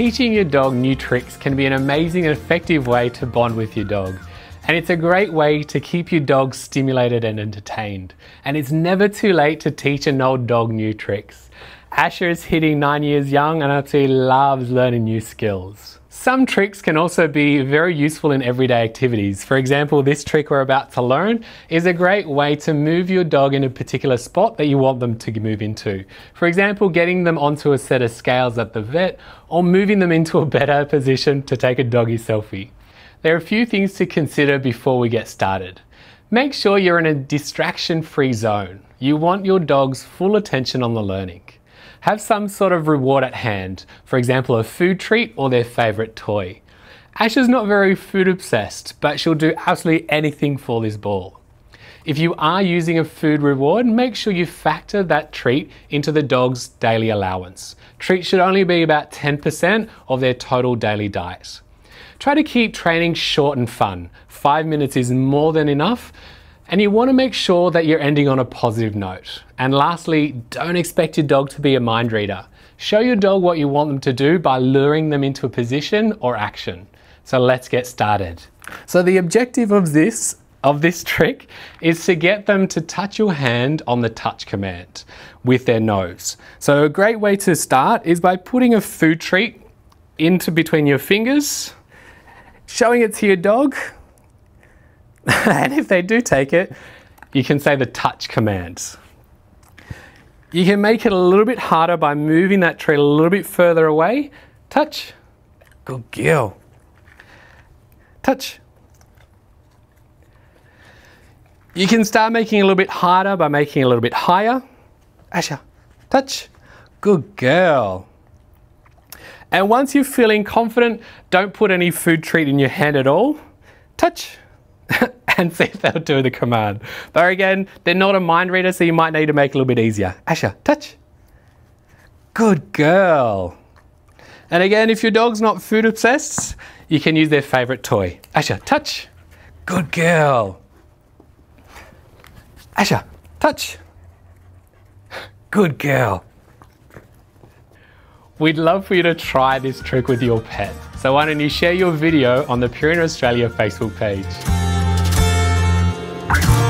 Teaching your dog new tricks can be an amazing and effective way to bond with your dog. And it's a great way to keep your dog stimulated and entertained. And it's never too late to teach an old dog new tricks. Asher is hitting nine years young and absolutely loves learning new skills. Some tricks can also be very useful in everyday activities. For example, this trick we're about to learn is a great way to move your dog in a particular spot that you want them to move into. For example, getting them onto a set of scales at the vet or moving them into a better position to take a doggy selfie. There are a few things to consider before we get started. Make sure you're in a distraction-free zone. You want your dog's full attention on the learning. Have some sort of reward at hand, for example a food treat or their favourite toy. Asher's not very food obsessed, but she'll do absolutely anything for this ball. If you are using a food reward, make sure you factor that treat into the dog's daily allowance. Treats should only be about 10% of their total daily diet. Try to keep training short and fun. Five minutes is more than enough, and you want to make sure that you're ending on a positive note. And lastly, don't expect your dog to be a mind reader. Show your dog what you want them to do by luring them into a position or action. So let's get started. So the objective of this of this trick is to get them to touch your hand on the touch command with their nose. So a great way to start is by putting a food treat into between your fingers, showing it to your dog, and if they do take it, you can say the touch commands. You can make it a little bit harder by moving that treat a little bit further away. Touch. Good girl. Touch. You can start making it a little bit harder by making it a little bit higher. Asha, touch. Good girl. And once you're feeling confident, don't put any food treat in your hand at all. Touch. and see if they'll do the command. But again, they're not a mind reader, so you might need to make it a little bit easier. Asher, touch. Good girl. And again, if your dog's not food obsessed, you can use their favorite toy. Asher, touch. Good girl. Asher, touch. Good girl. We'd love for you to try this trick with your pet. So why don't you share your video on the Purina Australia Facebook page. Bye.